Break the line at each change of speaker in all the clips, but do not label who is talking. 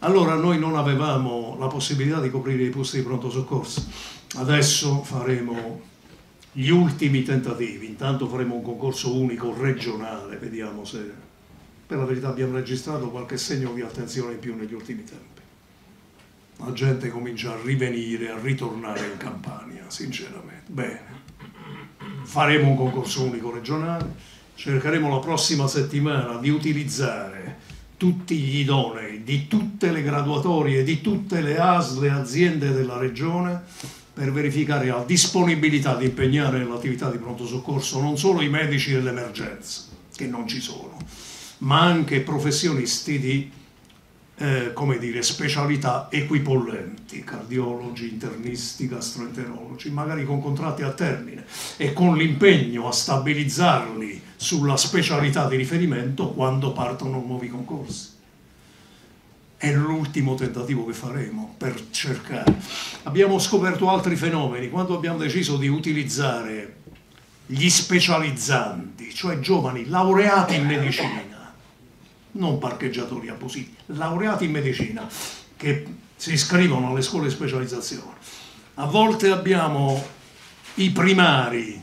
Allora noi non avevamo la possibilità di coprire i posti di pronto soccorso. Adesso faremo gli ultimi tentativi. Intanto faremo un concorso unico regionale, vediamo se per la verità abbiamo registrato qualche segno di attenzione in più negli ultimi tempi. La gente comincia a rivenire, a ritornare in Campania, sinceramente. Bene, faremo un concorso unico regionale, cercheremo la prossima settimana di utilizzare tutti gli idonei di tutte le graduatorie, di tutte le ASL, le aziende della regione, per verificare la disponibilità di impegnare nell'attività di pronto soccorso non solo i medici dell'emergenza, che non ci sono, ma anche professionisti di eh, come dire, specialità equipollenti, cardiologi, internisti, gastroenterologi, magari con contratti a termine e con l'impegno a stabilizzarli sulla specialità di riferimento quando partono nuovi concorsi. È l'ultimo tentativo che faremo per cercare. Abbiamo scoperto altri fenomeni quando abbiamo deciso di utilizzare gli specializzanti, cioè giovani laureati in medicina non parcheggiatori abusivi, laureati in medicina che si iscrivono alle scuole di specializzazione. A volte abbiamo i primari,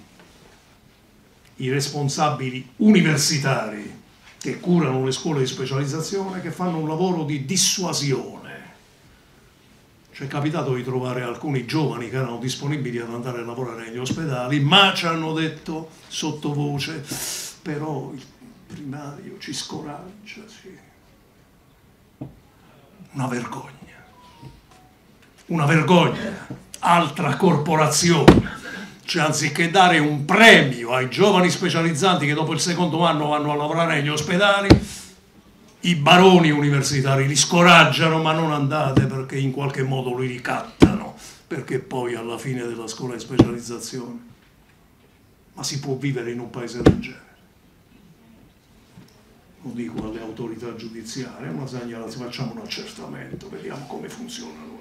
i responsabili universitari che curano le scuole di specializzazione, che fanno un lavoro di dissuasione. Ci è capitato di trovare alcuni giovani che erano disponibili ad andare a lavorare negli ospedali, ma ci hanno detto sottovoce, però il primario ci scoraggia, sì. Una vergogna. Una vergogna. Altra corporazione. Cioè, anziché dare un premio ai giovani specializzanti che dopo il secondo anno vanno a lavorare negli ospedali, i baroni universitari li scoraggiano, ma non andate perché in qualche modo li ricattano, perché poi alla fine della scuola di specializzazione. Ma si può vivere in un paese del genere lo dico alle autorità giudiziarie, una segnalazione, facciamo un accertamento, vediamo come funzionano